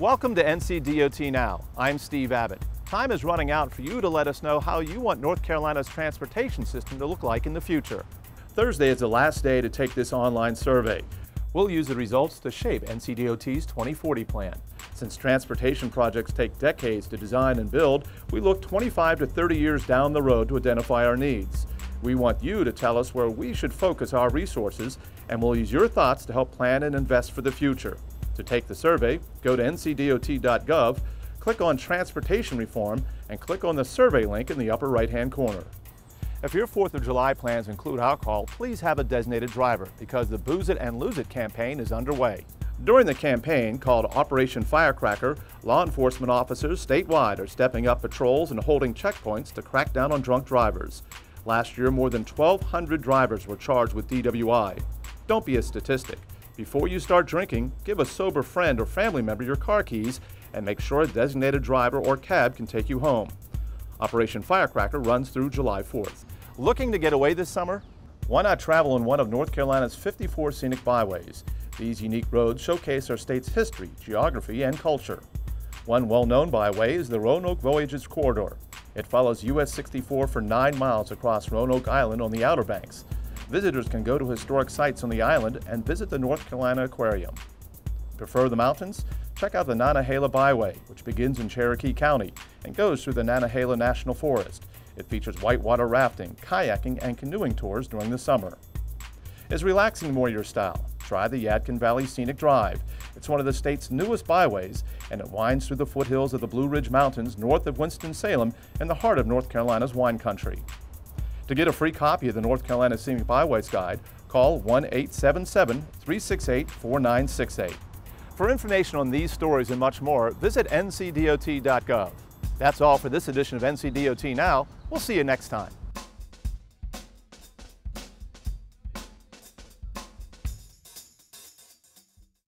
Welcome to NCDOT Now. I'm Steve Abbott. Time is running out for you to let us know how you want North Carolina's transportation system to look like in the future. Thursday is the last day to take this online survey. We'll use the results to shape NCDOT's 2040 plan. Since transportation projects take decades to design and build, we look 25 to 30 years down the road to identify our needs. We want you to tell us where we should focus our resources, and we'll use your thoughts to help plan and invest for the future. To take the survey, go to ncdot.gov, click on Transportation Reform, and click on the survey link in the upper right-hand corner. If your 4th of July plans include alcohol, please have a designated driver because the Booze It and Lose It campaign is underway. During the campaign, called Operation Firecracker, law enforcement officers statewide are stepping up patrols and holding checkpoints to crack down on drunk drivers. Last year, more than 1,200 drivers were charged with DWI. Don't be a statistic. Before you start drinking, give a sober friend or family member your car keys and make sure a designated driver or cab can take you home. Operation Firecracker runs through July 4th. Looking to get away this summer? Why not travel on one of North Carolina's 54 scenic byways? These unique roads showcase our state's history, geography, and culture. One well-known byway is the Roanoke Voyages Corridor. It follows US 64 for nine miles across Roanoke Island on the Outer Banks. Visitors can go to historic sites on the island and visit the North Carolina Aquarium. Prefer the mountains? Check out the Nantahala Byway, which begins in Cherokee County and goes through the Nantahala National Forest. It features whitewater rafting, kayaking, and canoeing tours during the summer. Is relaxing more your style? Try the Yadkin Valley Scenic Drive. It's one of the state's newest byways, and it winds through the foothills of the Blue Ridge Mountains north of Winston-Salem in the heart of North Carolina's wine country. To get a free copy of the North Carolina Scenic Byways Guide, call 1-877-368-4968. For information on these stories and much more, visit ncdot.gov. That's all for this edition of NCDOT Now. We'll see you next time.